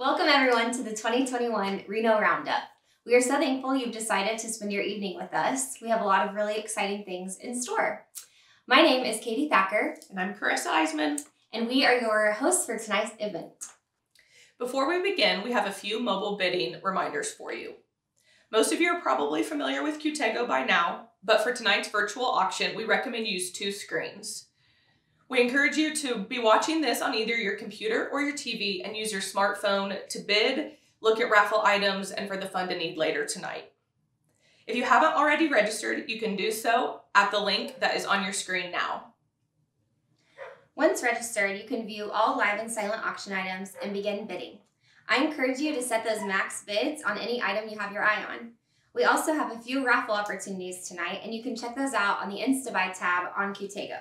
Welcome everyone to the 2021 Reno Roundup. We are so thankful you've decided to spend your evening with us. We have a lot of really exciting things in store. My name is Katie Thacker. And I'm Carissa Iseman. And we are your hosts for tonight's event. Before we begin, we have a few mobile bidding reminders for you. Most of you are probably familiar with Qtego by now, but for tonight's virtual auction, we recommend use two screens. We encourage you to be watching this on either your computer or your TV and use your smartphone to bid, look at raffle items, and for the fund to need later tonight. If you haven't already registered, you can do so at the link that is on your screen now. Once registered, you can view all live and silent auction items and begin bidding. I encourage you to set those max bids on any item you have your eye on. We also have a few raffle opportunities tonight, and you can check those out on the InstaBuy tab on Qtego.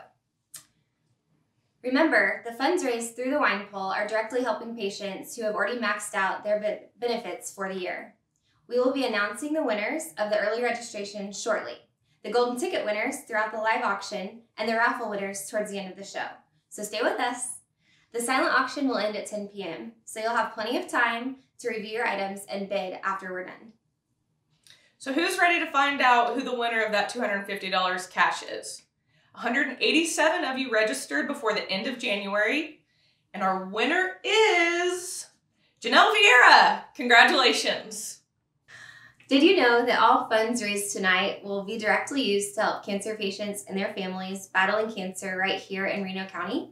Remember, the funds raised through the wine pull are directly helping patients who have already maxed out their benefits for the year. We will be announcing the winners of the early registration shortly, the golden ticket winners throughout the live auction, and the raffle winners towards the end of the show. So stay with us. The silent auction will end at 10 p.m., so you'll have plenty of time to review your items and bid after we're done. So who's ready to find out who the winner of that $250 cash is? 187 of you registered before the end of January. And our winner is Janelle Vieira. Congratulations. Did you know that all funds raised tonight will be directly used to help cancer patients and their families battling cancer right here in Reno County?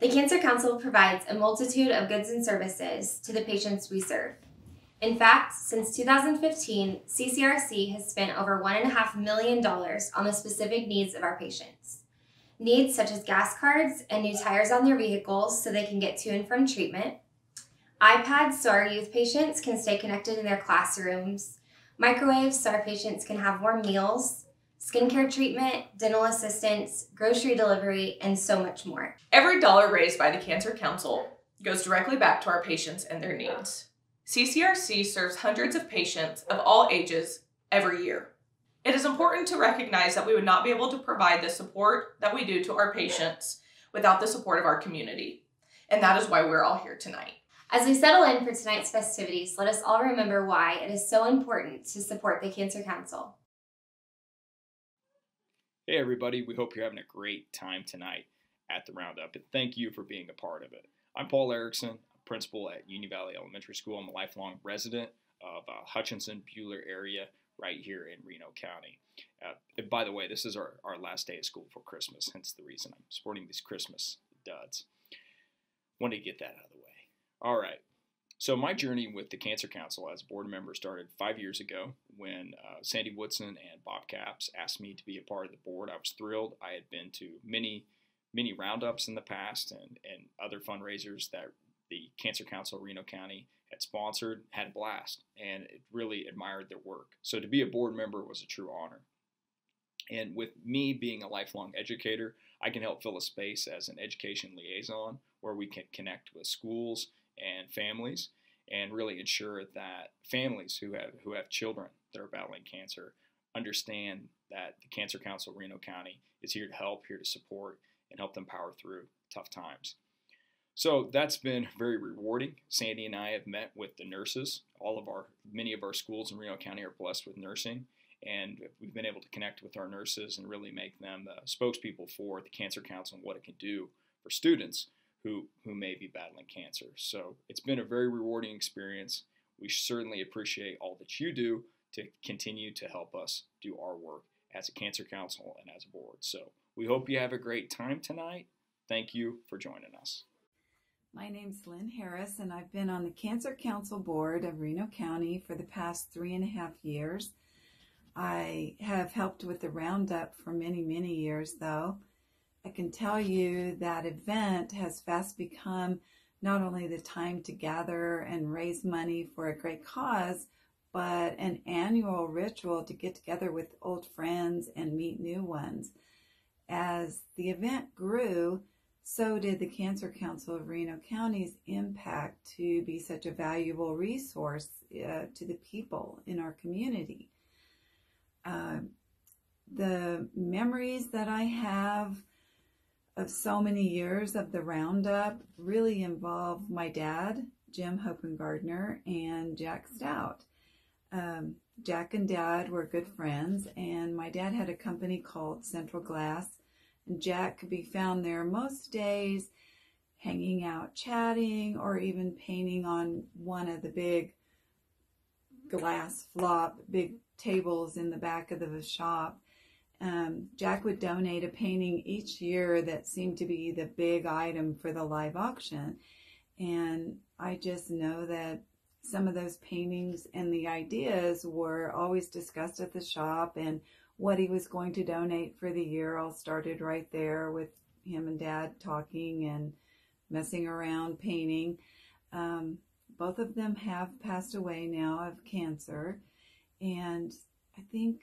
The Cancer Council provides a multitude of goods and services to the patients we serve. In fact, since 2015, CCRC has spent over $1.5 million on the specific needs of our patients. Needs such as gas cards and new tires on their vehicles so they can get to and from treatment, iPads so our youth patients can stay connected in their classrooms, microwaves so our patients can have warm meals, skincare treatment, dental assistance, grocery delivery, and so much more. Every dollar raised by the Cancer Council goes directly back to our patients and their needs. CCRC serves hundreds of patients of all ages every year. It is important to recognize that we would not be able to provide the support that we do to our patients without the support of our community. And that is why we're all here tonight. As we settle in for tonight's festivities, let us all remember why it is so important to support the Cancer Council. Hey, everybody, we hope you're having a great time tonight at the Roundup, and thank you for being a part of it. I'm Paul Erickson principal at Union Valley Elementary School. I'm a lifelong resident of uh, Hutchinson, Buhler area right here in Reno County. Uh, by the way, this is our, our last day of school for Christmas, hence the reason I'm sporting these Christmas duds. Wanted to get that out of the way. All right. So my journey with the Cancer Council as a board member started five years ago when uh, Sandy Woodson and Bob Capps asked me to be a part of the board. I was thrilled. I had been to many, many roundups in the past and, and other fundraisers that the Cancer Council Reno County had sponsored, had a blast, and it really admired their work. So to be a board member was a true honor. And with me being a lifelong educator, I can help fill a space as an education liaison where we can connect with schools and families and really ensure that families who have who have children that are battling cancer understand that the Cancer Council Reno County is here to help, here to support, and help them power through tough times. So that's been very rewarding. Sandy and I have met with the nurses. All of our, many of our schools in Reno County are blessed with nursing, and we've been able to connect with our nurses and really make them the spokespeople for the Cancer Council and what it can do for students who, who may be battling cancer. So it's been a very rewarding experience. We certainly appreciate all that you do to continue to help us do our work as a Cancer Council and as a board. So we hope you have a great time tonight. Thank you for joining us. My name's Lynn Harris, and I've been on the Cancer Council Board of Reno County for the past three and a half years. I have helped with the Roundup for many, many years, though. I can tell you that event has fast become not only the time to gather and raise money for a great cause, but an annual ritual to get together with old friends and meet new ones. As the event grew, so did the Cancer Council of Reno County's impact to be such a valuable resource uh, to the people in our community. Uh, the memories that I have of so many years of the Roundup really involve my dad, Jim Gardner, and Jack Stout. Um, Jack and Dad were good friends, and my dad had a company called Central Glass, Jack could be found there most days hanging out, chatting, or even painting on one of the big glass flop, big tables in the back of the shop. Um, Jack would donate a painting each year that seemed to be the big item for the live auction. And I just know that some of those paintings and the ideas were always discussed at the shop and what he was going to donate for the year all started right there with him and dad talking and messing around painting. Um, both of them have passed away now of cancer. And I think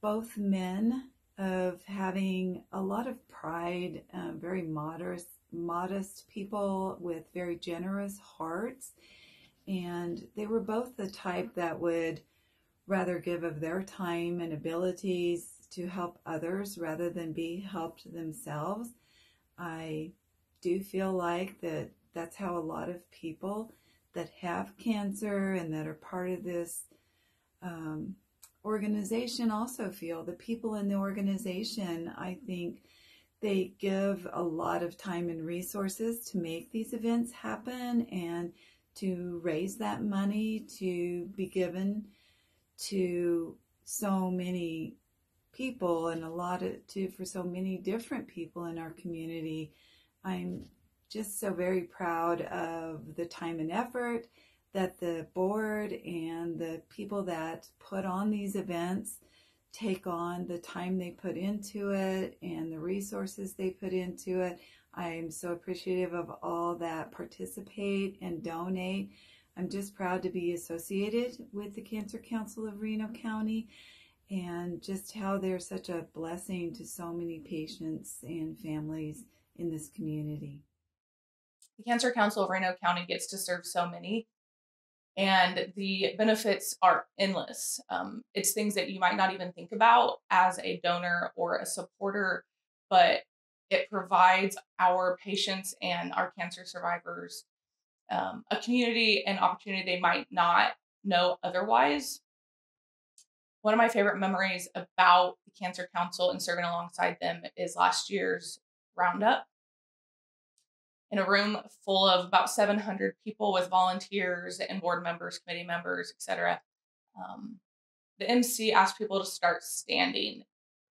both men of having a lot of pride, uh, very modest, modest people with very generous hearts. And they were both the type that would rather give of their time and abilities to help others rather than be helped themselves. I do feel like that that's how a lot of people that have cancer and that are part of this um, organization also feel. The people in the organization, I think, they give a lot of time and resources to make these events happen and to raise that money to be given to so many people and a lot of to for so many different people in our community I'm just so very proud of the time and effort that the board and the people that put on these events take on the time they put into it and the resources they put into it. I'm so appreciative of all that participate and donate. I'm just proud to be associated with the Cancer Council of Reno County and just how they're such a blessing to so many patients and families in this community. The Cancer Council of Reno County gets to serve so many, and the benefits are endless. Um, it's things that you might not even think about as a donor or a supporter, but it provides our patients and our cancer survivors um, a community and opportunity they might not know otherwise. One of my favorite memories about the Cancer Council and serving alongside them is last year's roundup in a room full of about 700 people with volunteers and board members, committee members, etc. Um, the MC asked people to start standing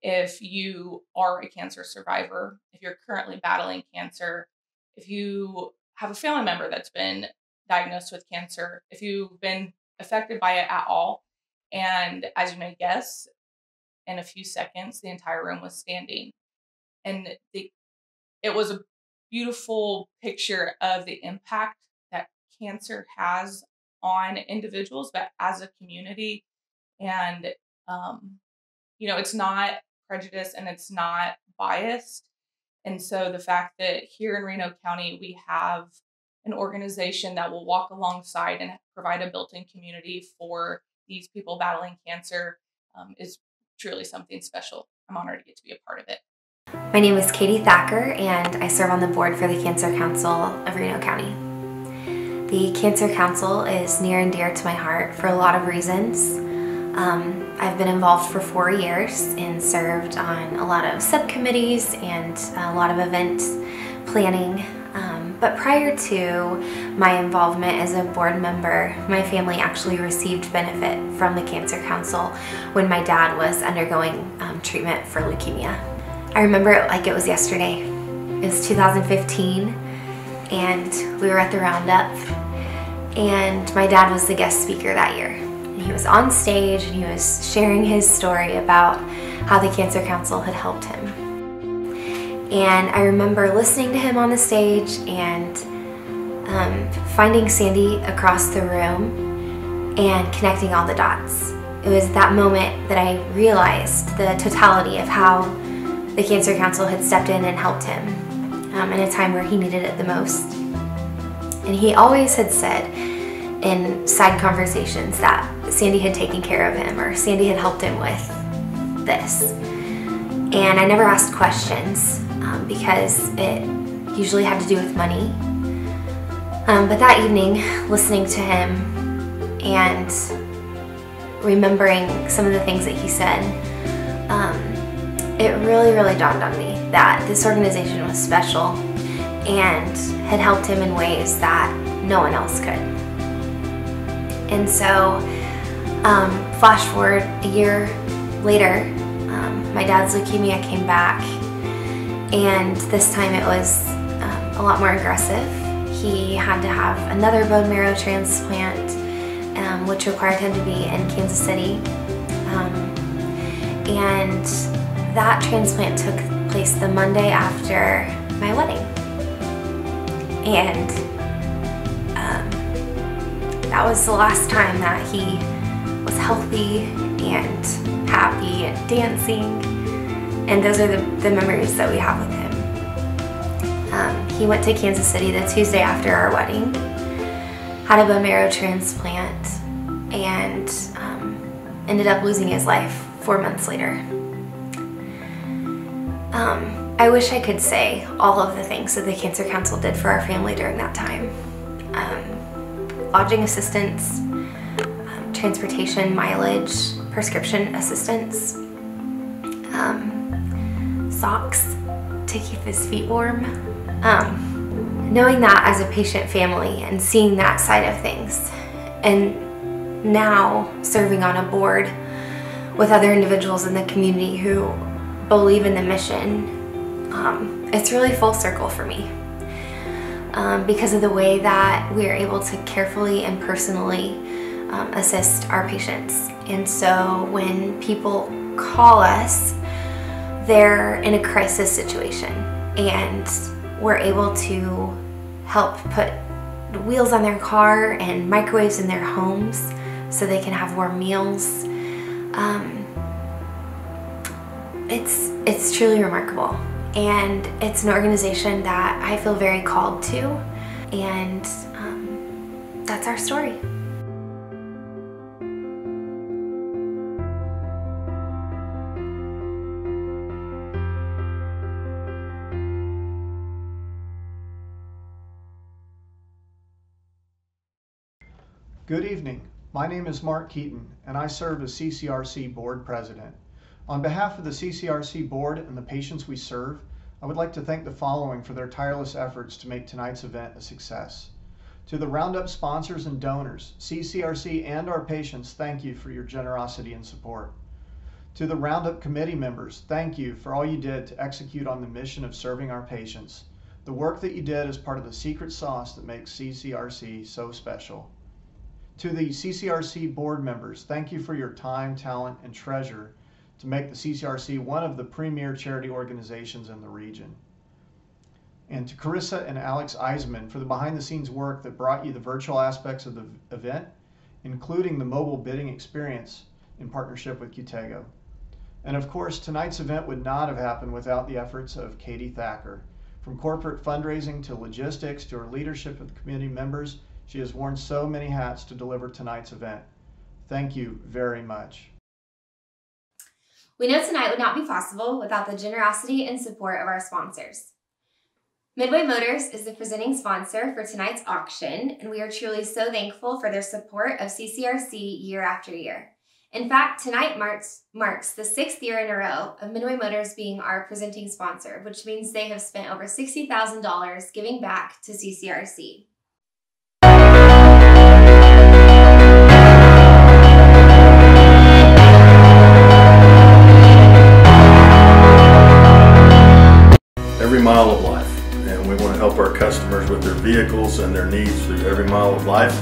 if you are a cancer survivor, if you're currently battling cancer, if you have a family member that's been diagnosed with cancer, if you've been affected by it at all. And as you may guess, in a few seconds, the entire room was standing. And the it was a beautiful picture of the impact that cancer has on individuals, but as a community. And, um, you know, it's not prejudice and it's not biased. And so the fact that here in Reno County, we have an organization that will walk alongside and provide a built in community for these people battling cancer um, is truly something special. I'm honored to get to be a part of it. My name is Katie Thacker, and I serve on the board for the Cancer Council of Reno County. The Cancer Council is near and dear to my heart for a lot of reasons. Um, I've been involved for four years and served on a lot of subcommittees and a lot of event planning. Um, but prior to my involvement as a board member, my family actually received benefit from the Cancer Council when my dad was undergoing um, treatment for leukemia. I remember it like it was yesterday. It was 2015 and we were at the Roundup and my dad was the guest speaker that year. He was on stage and he was sharing his story about how the Cancer Council had helped him. And I remember listening to him on the stage and um, finding Sandy across the room and connecting all the dots. It was that moment that I realized the totality of how the Cancer Council had stepped in and helped him um, in a time where he needed it the most. And he always had said in side conversations that Sandy had taken care of him or Sandy had helped him with this. And I never asked questions. Um, because it usually had to do with money. Um, but that evening, listening to him and remembering some of the things that he said, um, it really, really dawned on me that this organization was special and had helped him in ways that no one else could. And so, um, flash forward a year later, um, my dad's leukemia came back, and this time it was um, a lot more aggressive. He had to have another bone marrow transplant, um, which required him to be in Kansas City. Um, and that transplant took place the Monday after my wedding. And um, that was the last time that he was healthy and happy and dancing. And those are the, the memories that we have with him. Um, he went to Kansas City the Tuesday after our wedding, had a bone marrow transplant, and um, ended up losing his life four months later. Um, I wish I could say all of the things that the Cancer Council did for our family during that time. Um, lodging assistance, transportation, mileage, prescription assistance, um, socks to keep his feet warm. Um, knowing that as a patient family and seeing that side of things, and now serving on a board with other individuals in the community who believe in the mission, um, it's really full circle for me. Um, because of the way that we are able to carefully and personally um, assist our patients. And so when people call us, they're in a crisis situation and we're able to help put wheels on their car and microwaves in their homes so they can have warm meals. Um, it's it's truly remarkable, and it's an organization that I feel very called to, and um, that's our story. Good evening. My name is Mark Keaton, and I serve as CCRC Board President. On behalf of the CCRC Board and the patients we serve, I would like to thank the following for their tireless efforts to make tonight's event a success. To the Roundup sponsors and donors, CCRC and our patients, thank you for your generosity and support. To the Roundup committee members, thank you for all you did to execute on the mission of serving our patients. The work that you did is part of the secret sauce that makes CCRC so special. To the CCRC board members, thank you for your time, talent, and treasure to make the CCRC one of the premier charity organizations in the region. And to Carissa and Alex Iseman for the behind the scenes work that brought you the virtual aspects of the event, including the mobile bidding experience in partnership with Qtego. And of course, tonight's event would not have happened without the efforts of Katie Thacker. From corporate fundraising to logistics to her leadership of the community members, she has worn so many hats to deliver tonight's event. Thank you very much. We know tonight would not be possible without the generosity and support of our sponsors. Midway Motors is the presenting sponsor for tonight's auction, and we are truly so thankful for their support of CCRC year after year. In fact, tonight marks, marks the sixth year in a row of Midway Motors being our presenting sponsor, which means they have spent over $60,000 giving back to CCRC. Every mile of life. And we want to help our customers with their vehicles and their needs through every mile of life.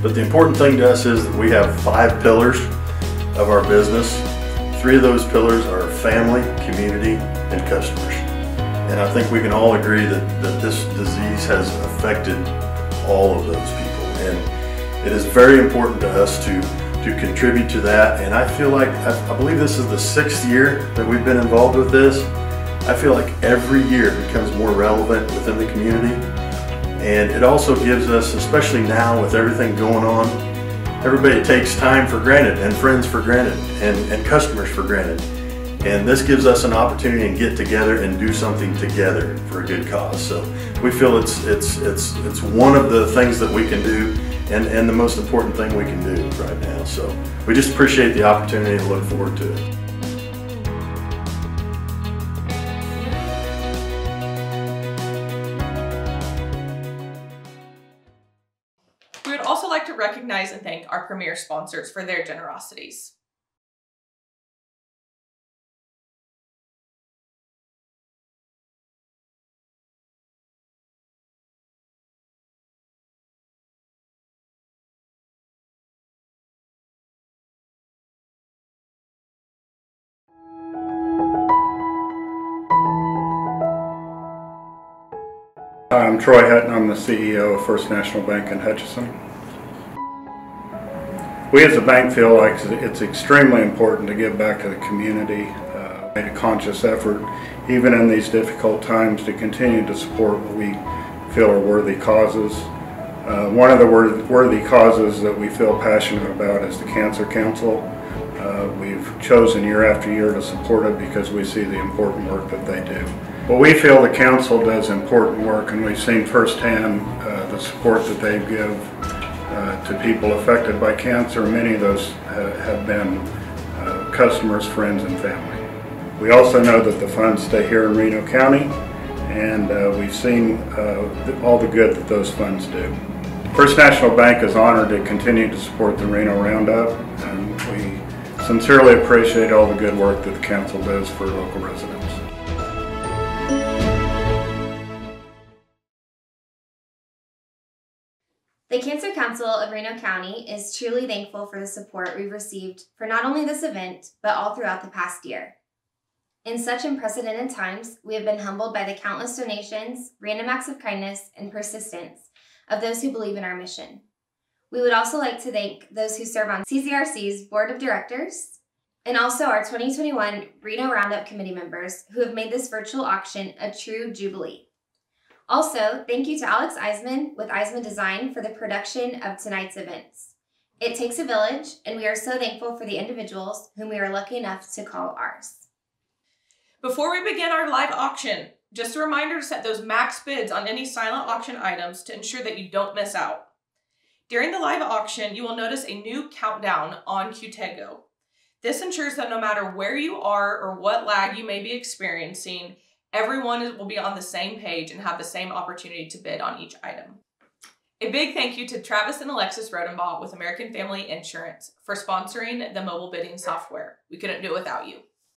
But the important thing to us is that we have five pillars of our business. Three of those pillars are family, community, and customers. And I think we can all agree that, that this disease has affected all of those people. And it is very important to us to, to contribute to that. And I feel like, I, I believe this is the sixth year that we've been involved with this. I feel like every year it becomes more relevant within the community. And it also gives us, especially now with everything going on, everybody takes time for granted and friends for granted and, and customers for granted. And this gives us an opportunity to get together and do something together for a good cause. So we feel it's, it's, it's, it's one of the things that we can do and, and the most important thing we can do right now. So we just appreciate the opportunity and look forward to it. Premier sponsors for their generosities. I'm Troy Hutton. I'm the CEO of First National Bank in Hutchinson. We as a bank feel like it's extremely important to give back to the community. Uh, made a conscious effort, even in these difficult times, to continue to support what we feel are worthy causes. Uh, one of the worthy causes that we feel passionate about is the Cancer Council. Uh, we've chosen year after year to support it because we see the important work that they do. Well, we feel the council does important work and we've seen firsthand uh, the support that they give uh, to people affected by cancer. Many of those uh, have been uh, customers, friends, and family. We also know that the funds stay here in Reno County and we've seen all the good that those funds do. First National Bank is honored to continue to support the Reno Roundup and we sincerely appreciate all the good work that the council does for local residents. Cancer Council of Reno County is truly thankful for the support we've received for not only this event, but all throughout the past year. In such unprecedented times, we have been humbled by the countless donations, random acts of kindness, and persistence of those who believe in our mission. We would also like to thank those who serve on CCRC's Board of Directors and also our 2021 Reno Roundup Committee members who have made this virtual auction a true jubilee. Also, thank you to Alex Iseman with Iseman Design for the production of tonight's events. It takes a village, and we are so thankful for the individuals whom we are lucky enough to call ours. Before we begin our live auction, just a reminder to set those max bids on any silent auction items to ensure that you don't miss out. During the live auction, you will notice a new countdown on Qtego. This ensures that no matter where you are or what lag you may be experiencing, Everyone will be on the same page and have the same opportunity to bid on each item. A big thank you to Travis and Alexis Rodenbaugh with American Family Insurance for sponsoring the mobile bidding software. We couldn't do it without you.